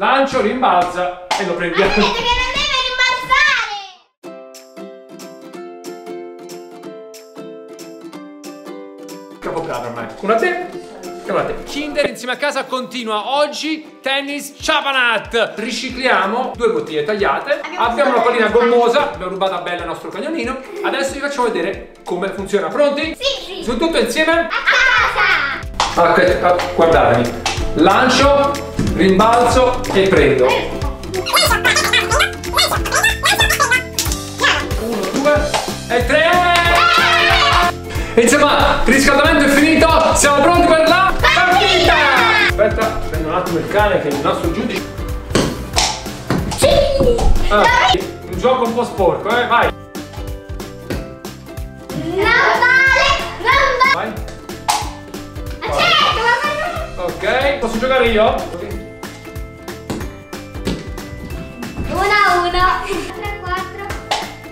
lancio, rimbalza e lo prendiamo. Aspetta che non deve rimbalzare! Capoplato ormai. Una a te. e una a te. Kinder insieme a casa continua. Oggi tennis Chapanat. Ricicliamo due bottiglie tagliate. Abbiamo Abbiamo una pallina gommosa. L'ho rubata bella al nostro cagnolino. Adesso vi facciamo vedere come funziona. Pronti? Sì, sì! Su tutto insieme? A casa! Ok, ah, guardatemi. Lancio, rimbalzo e prendo. Uno, due e tre. Insomma, il riscaldamento è finito. Siamo pronti per la partita. Aspetta, prendo un attimo il cane che è il nostro giudice. Sì! Ah, un gioco un po' sporco, eh? Vai. Non vale! Non vale! Vai. Accetto, ma Ok, posso giocare io?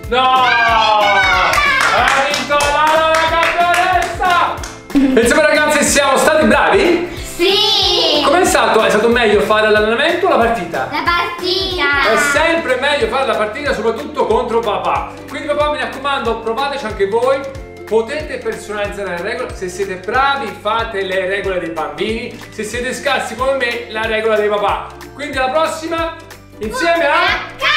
No! Ha vinto la campionessa! Insomma ragazzi, siamo stati bravi? Sì! Com'è stato? È stato meglio fare l'allenamento o la partita? La partita! È sempre meglio fare la partita soprattutto contro papà. Quindi papà mi raccomando, provateci anche voi. Potete personalizzare le regole. Se siete bravi fate le regole dei bambini. Se siete scarsi come me, la regola dei papà. Quindi alla prossima, insieme a...